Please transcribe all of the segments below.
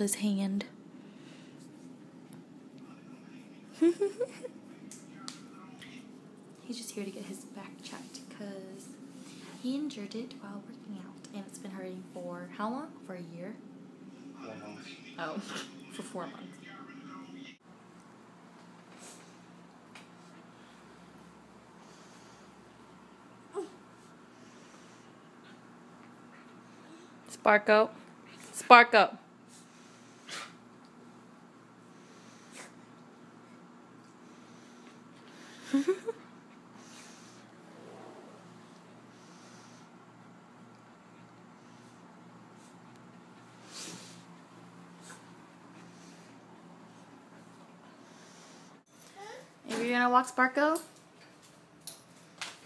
and hold his hand. He's just here to get his back checked because he injured it while working out and it's been hurting for how long? For a year? Oh, for four months. Sparko. Sparko. Walk Sparko?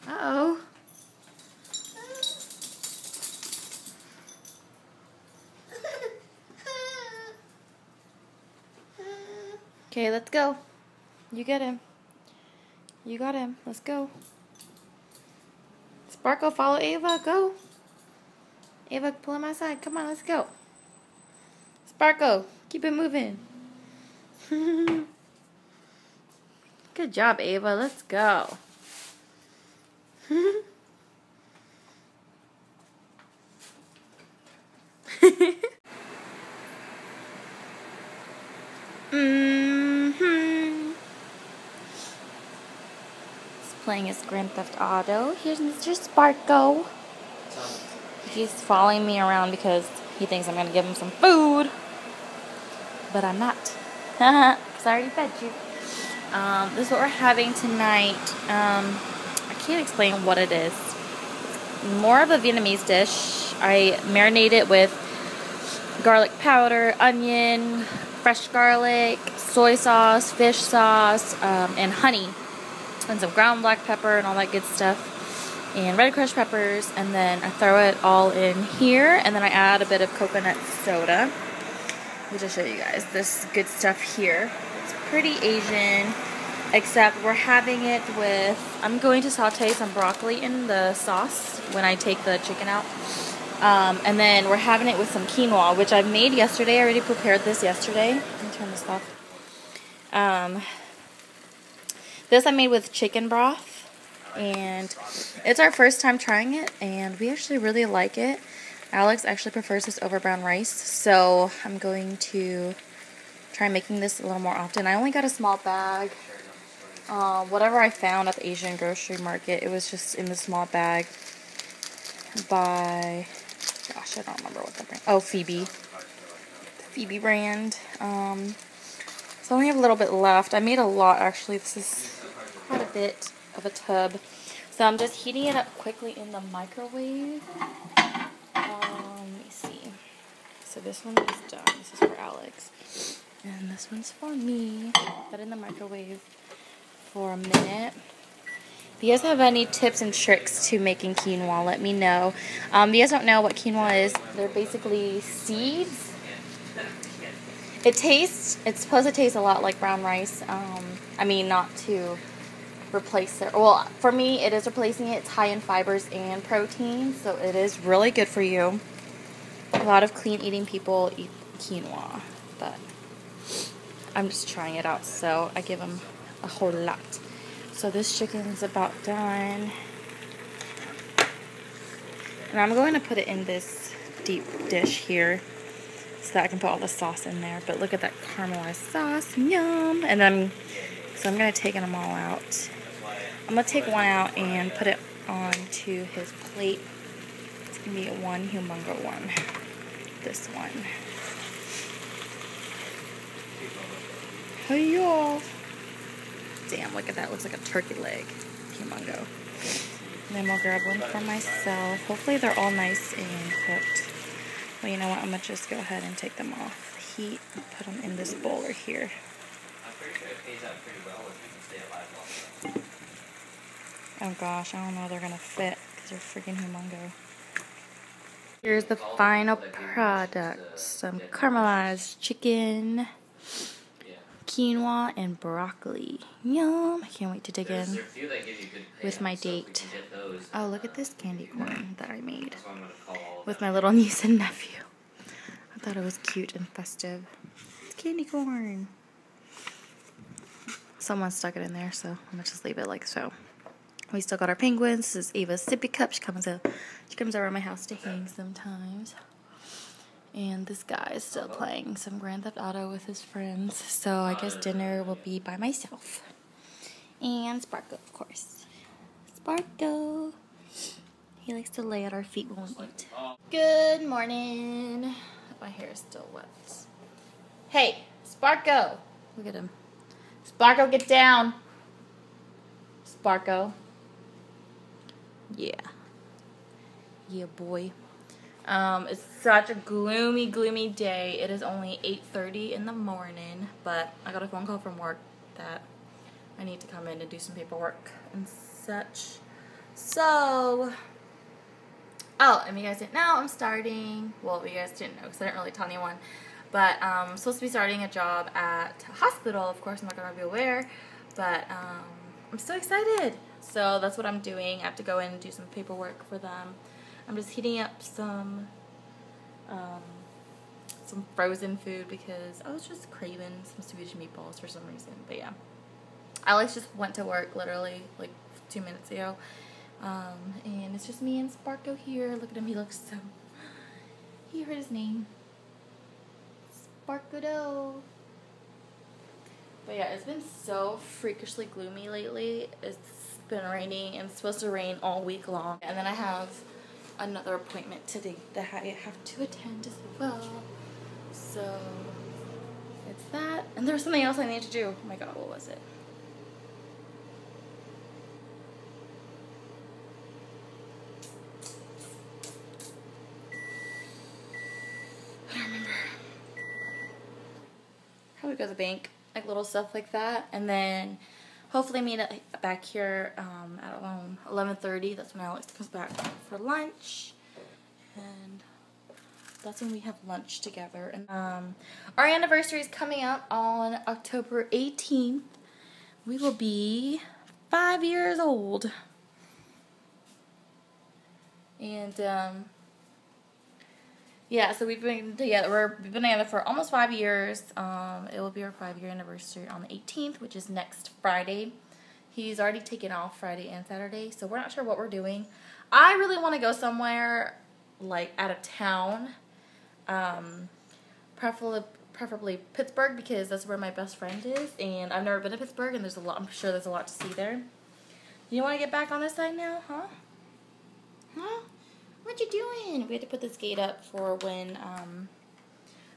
Uh oh. Okay, let's go. You get him. You got him. Let's go. Sparko, follow Ava. Go. Ava, pull him outside. Come on, let's go. Sparko, keep it moving. Good job, Ava. Let's go. mm-hmm. He's playing his Grand Theft Auto. Here's Mr. Sparko. He's following me around because he thinks I'm going to give him some food. But I'm not. Because I already fed you. Um, this is what we're having tonight. Um, I can't explain what it is. More of a Vietnamese dish. I marinate it with garlic powder, onion, fresh garlic, soy sauce, fish sauce, um, and honey. And some ground black pepper and all that good stuff. And red crushed peppers. And then I throw it all in here. And then I add a bit of coconut soda. Let me just show you guys this good stuff here pretty Asian, except we're having it with, I'm going to saute some broccoli in the sauce when I take the chicken out. Um, and then we're having it with some quinoa, which I made yesterday. I already prepared this yesterday. Let me turn this off. Um, this I made with chicken broth. And it's our first time trying it. And we actually really like it. Alex actually prefers this over brown rice. So I'm going to try making this a little more often. I only got a small bag. Uh, whatever I found at the Asian grocery market, it was just in the small bag by, gosh, I don't remember what the brand, oh, Phoebe. The Phoebe brand. Um, so I only have a little bit left. I made a lot, actually. This is quite a bit of a tub. So I'm just heating it up quickly in the microwave. Um, let me see. So this one is done. This is for Alex. And this one's for me. Put in the microwave for a minute. If you guys have any tips and tricks to making quinoa, let me know. Um, if you guys don't know what quinoa is, they're basically seeds. It tastes, it's supposed to taste a lot like brown rice. Um, I mean, not to replace it. Well, for me, it is replacing it. It's high in fibers and protein, so it is really good for you. A lot of clean eating people eat quinoa, but I'm just trying it out, so I give them a whole lot. So this chicken's about done. And I'm going to put it in this deep dish here so that I can put all the sauce in there. But look at that caramelized sauce. Yum! And then, so I'm going to take them all out. I'm going to take one out and put it onto his plate. It's going to be one humongo one. This one. Hey y'all. Damn, look at that. Looks like a turkey leg. Humongo. And then we'll grab one for myself. Hopefully they're all nice and cooked. Well, you know what? I'm going to just go ahead and take them off the heat and put them in this bowler here. Oh gosh, I don't know they're going to fit because they're freaking humongo. Here's the final product. Some caramelized chicken quinoa and broccoli. Yum! I can't wait to dig in with my date. Oh, look at this candy corn that I made with my little niece and nephew. I thought it was cute and festive. It's candy corn. Someone stuck it in there, so I'm gonna just leave it like so. We still got our penguins. This is Ava's sippy cup. She comes out, she comes over my house to hang sometimes. And this guy is still playing some Grand Theft Auto with his friends. So I guess dinner will be by myself. And Sparko, of course. Sparko. He likes to lay at our feet when we eat. Good morning. My hair is still wet. Hey, Sparko. Look at him. Sparko, get down. Sparko. Yeah. Yeah, boy. Um, it's such a gloomy, gloomy day. It is only 8.30 in the morning, but I got a phone call from work that I need to come in and do some paperwork and such. So, oh, and you guys didn't know, I'm starting, well, you guys didn't know because I didn't really tell anyone, but um, I'm supposed to be starting a job at a hospital. Of course, I'm not going to be aware, but um, I'm so excited. So that's what I'm doing. I have to go in and do some paperwork for them. I'm just heating up some um, some frozen food because I was just craving some Swedish meatballs for some reason. But yeah, Alex just went to work literally like two minutes ago. Um, and it's just me and Sparko here. Look at him. He looks so... He heard his name. Sparko But yeah, it's been so freakishly gloomy lately. It's been raining and it's supposed to rain all week long. And then I have another appointment today that I have to attend as well. So it's that. And there's something else I need to do. Oh my god, what was it? I don't remember. Probably go to the bank, like little stuff like that. And then hopefully meet back here um, at around 11.30. That's when Alex comes back for lunch. And that's when we have lunch together. And um, Our anniversary is coming up on October 18th. We will be five years old. And um, yeah, so we've been together. We're, we've been together for almost five years. Um, it will be our five year anniversary on the 18th, which is next Friday. He's already taken off Friday and Saturday, so we're not sure what we're doing. I really want to go somewhere like out of town, um, preferably preferably Pittsburgh because that's where my best friend is, and I've never been to Pittsburgh, and there's a lot. I'm sure there's a lot to see there. You want to get back on this side now, huh? Huh? What you doing? We had to put this gate up for when um,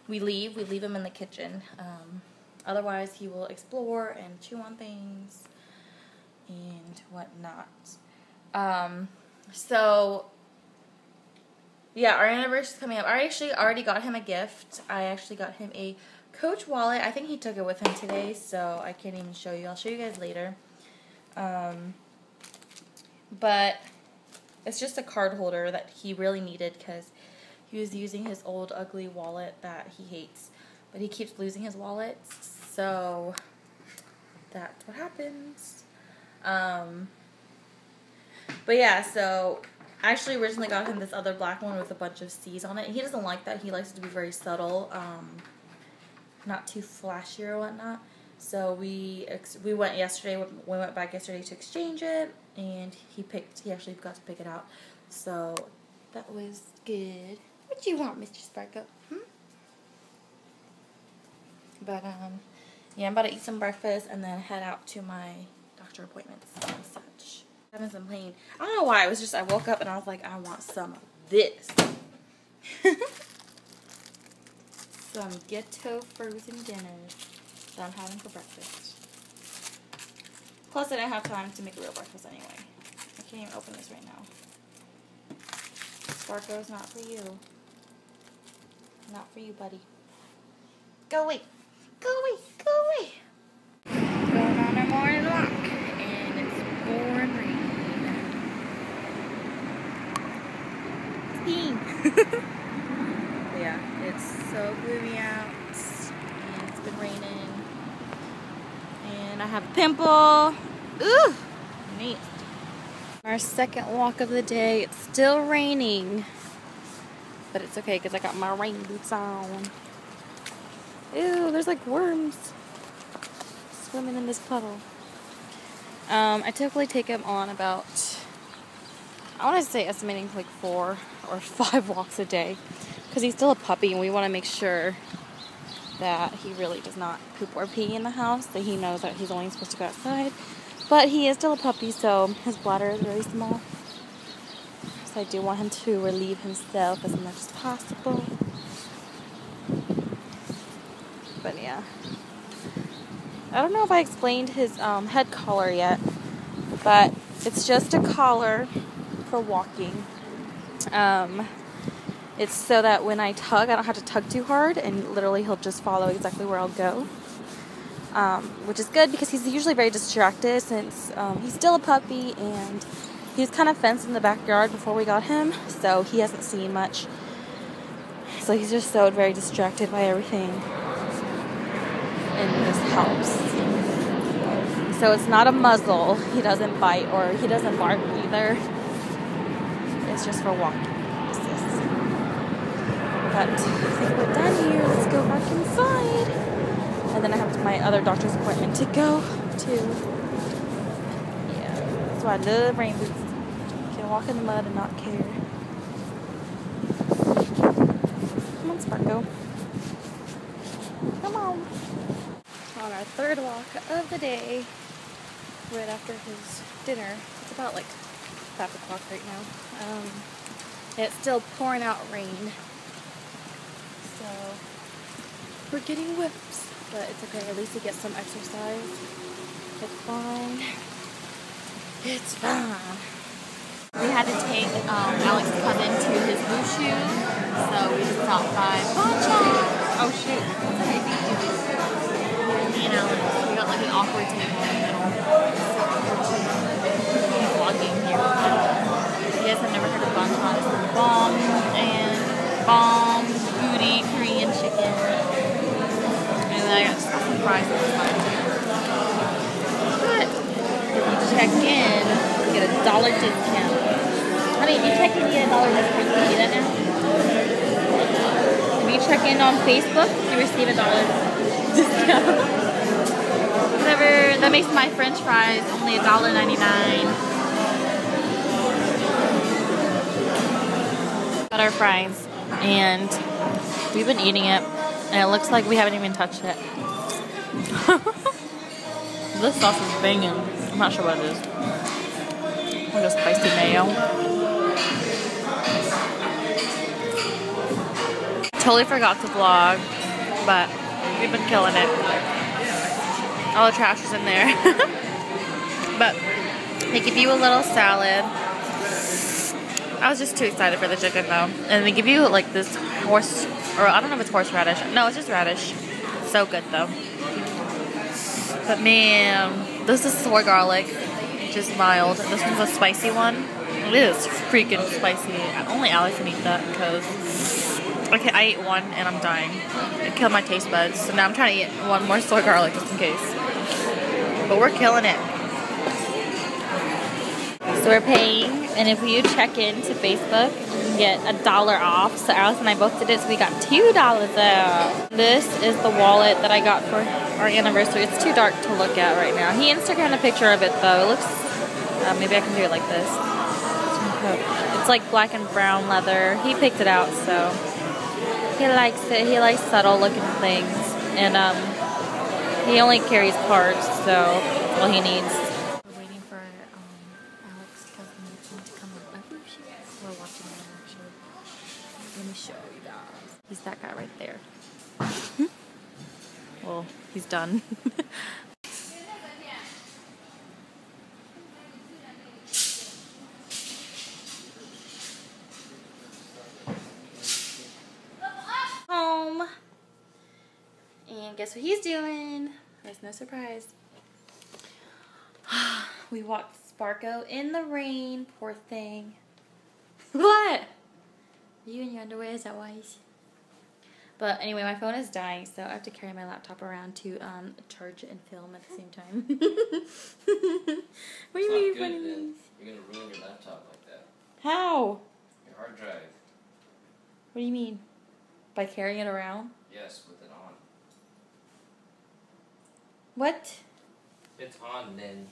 we leave. We leave him in the kitchen. Um, otherwise, he will explore and chew on things and whatnot. Um, so, yeah, our anniversary is coming up. I actually already got him a gift. I actually got him a Coach wallet. I think he took it with him today, so I can't even show you. I'll show you guys later. Um, but it's just a card holder that he really needed because he was using his old ugly wallet that he hates. But he keeps losing his wallets, so that's what happens. Um, but yeah, so I actually originally got him this other black one with a bunch of C's on it. He doesn't like that. He likes it to be very subtle, um, not too flashy or whatnot. So we we went yesterday. We went back yesterday to exchange it, and he picked. He actually got to pick it out. So that was good. What do you want, Mr. Sparkle? Hmm? But um, yeah, I'm about to eat some breakfast and then head out to my doctor appointments and such. Having some pain. I don't know why. It was just I woke up and I was like, I want some of this. some ghetto frozen dinners that I'm having for breakfast. Plus, I don't have time to make a real breakfast anyway. I can't even open this right now. Sparko's not for you. Not for you, buddy. Go away. Go away. Go away. Going on our morning walk. And it's pouring rain. Steam. yeah, it's so gloomy out. And it's been raining. And I have a pimple. Ooh, neat. Our second walk of the day. It's still raining. but it's okay because I got my rain boots on. Ew, there's like worms swimming in this puddle. Um, I typically take him on about, I want to say estimating like four or five walks a day because he's still a puppy and we want to make sure that he really does not poop or pee in the house, that he knows that he's only supposed to go outside. But he is still a puppy, so his bladder is very small. So I do want him to relieve himself as much as possible. But yeah. I don't know if I explained his um, head collar yet, but it's just a collar for walking. Um, it's so that when I tug, I don't have to tug too hard, and literally he'll just follow exactly where I'll go. Um, which is good because he's usually very distracted since um, he's still a puppy and he was kind of fenced in the backyard before we got him, so he hasn't seen much. So he's just so very distracted by everything in this house. So it's not a muzzle. He doesn't bite or he doesn't bark either. It's just for walking. But I think we're done here. Let's go back inside. And then I have my other doctor's appointment to go to. Yeah. That's why I love rain boots. Can walk in the mud and not care. Come on, Sparko. Come on. On our third walk of the day, right after his dinner. It's about like 5 o'clock right now. Um, it's still pouring out rain. So, we're getting whips, but it's okay. At least we get some exercise. It's fine. It's fine. We had to take um, Alex's cousin to his wushu, so we just stopped by Bonchon. Oh shoot, Me and Alex, we got like an awkward table in the middle. Vlogging here. Yes, I've never heard of. It's bomb and bomb then I got some fries that was too. But if you check in, you get a dollar discount. I mean, you check in, you get a dollar discount. Can you do that now? If you check in on Facebook, you receive a dollar discount. Whatever. That makes my French fries only a dollar ninety-nine. Our fries, and we've been eating it, and it looks like we haven't even touched it. this sauce is banging. I'm not sure what it is. Like a spicy mayo. Totally forgot to vlog, but we've been killing it. All the trash is in there. but they give you a little salad. I was just too excited for the chicken though. And they give you like this horse, or I don't know if it's horseradish. No, it's just radish. So good though. But man, this is soy garlic, is mild. This one's a spicy one. It is freaking spicy. Only Alex can eat that because okay, I ate one and I'm dying. It killed my taste buds. So now I'm trying to eat one more soy garlic just in case. But we're killing it. We're paying, and if you check in to Facebook, you can get a dollar off. So Alex and I both did it, so we got two dollars off. This is the wallet that I got for our anniversary. It's too dark to look at right now. He Instagrammed a picture of it though. It looks, uh, maybe I can do it like this. It's like black and brown leather. He picked it out, so he likes it. He likes subtle looking things, and um, he only carries cards, so all he needs. Let me show you guys. He's that guy right there. Hmm? well, he's done. home. And guess what he's doing? There's no surprise. we walked Sparko in the rain. Poor thing. what? You in your underwear? Is that wise? But anyway, my phone is dying, so I have to carry my laptop around to um, charge and film at the same time. what do you mean funny? You're gonna ruin your laptop like that. How? Your hard drive. What do you mean? By carrying it around? Yes, with it on. What? It's on, then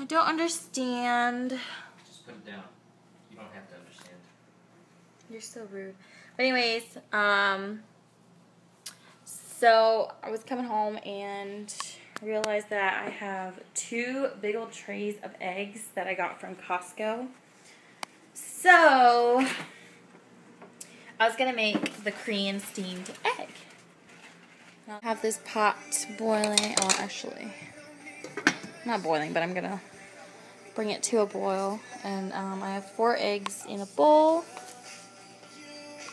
I don't understand. just put it down. You don't have to. You're so rude. But anyways, um, so I was coming home and realized that I have two big old trays of eggs that I got from Costco. So I was gonna make the Korean steamed egg. I have this pot boiling. Oh, actually, not boiling, but I'm gonna bring it to a boil. And um, I have four eggs in a bowl.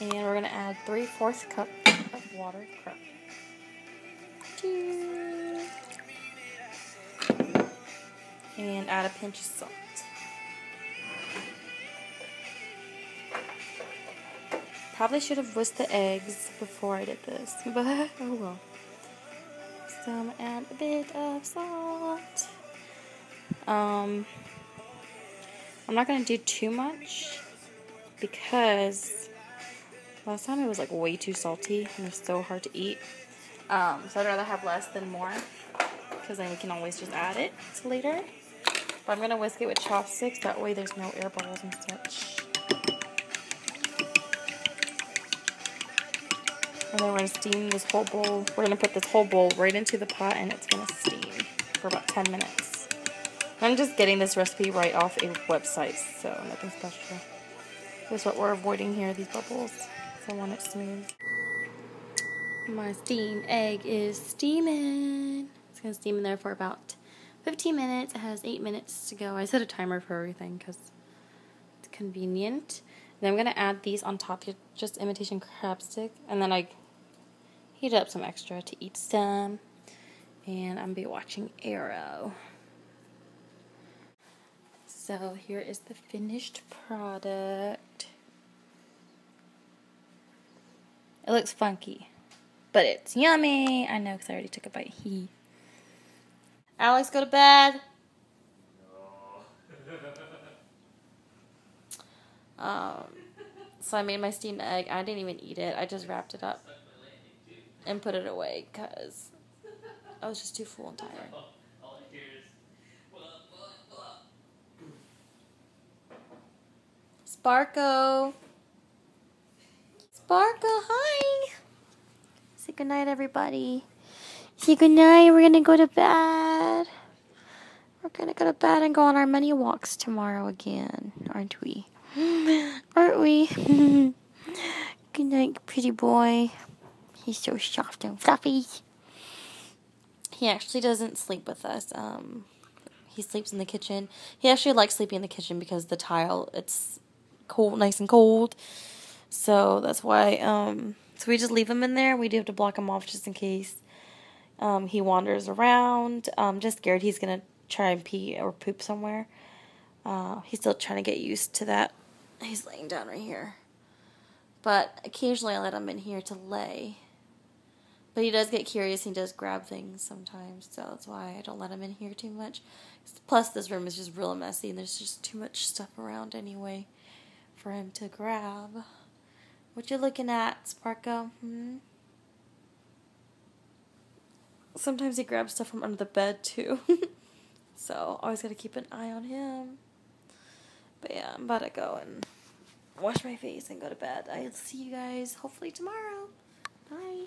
And we're going to add 3 fourths cup of water. Two. And add a pinch of salt. Probably should have whisked the eggs before I did this, but oh well. So I'm gonna add a bit of salt. Um, I'm not gonna do too much because last time it was like way too salty and it was so hard to eat. Um, so I'd rather have less than more because then we can always just add it to later. But I'm gonna whisk it with chopsticks. That way there's no air bubbles and such. And then we're gonna steam this whole bowl. We're gonna put this whole bowl right into the pot and it's gonna steam for about 10 minutes. I'm just getting this recipe right off a website, so nothing special. Here's what we're avoiding here, these bubbles. So I want it smooth. My steamed egg is steaming. It's gonna steam in there for about 15 minutes. It has 8 minutes to go. I set a timer for everything because it's convenient. Then I'm gonna add these on top, just imitation crab stick, and then I heat up some extra to eat some. And I'm going to be watching Arrow. So here is the finished product. It looks funky, but it's yummy. I know because I already took a bite. He. Alex, go to bed. Um, so I made my steamed egg. I didn't even eat it. I just wrapped it up and put it away because I was just too full and tired. Sparko. Sparko, hi. Say goodnight, everybody. Say goodnight. We're going to go to bed. We're going to go to bed and go on our many walks tomorrow again, aren't we? Aren't we? Good night, pretty boy. He's so soft and fluffy. He actually doesn't sleep with us. Um, he sleeps in the kitchen. He actually likes sleeping in the kitchen because the tile it's cold, nice and cold. So that's why. Um, so we just leave him in there. We do have to block him off just in case um, he wanders around. I'm just scared he's gonna try and pee or poop somewhere. Uh, he's still trying to get used to that. He's laying down right here. But occasionally I let him in here to lay. But he does get curious. He does grab things sometimes. So that's why I don't let him in here too much. Plus, this room is just real messy and there's just too much stuff around anyway for him to grab. What you looking at, Sparko? Hmm? Sometimes he grabs stuff from under the bed too. so always gotta keep an eye on him. But yeah, I'm about to go and wash my face and go to bed. I'll see you guys hopefully tomorrow. Bye.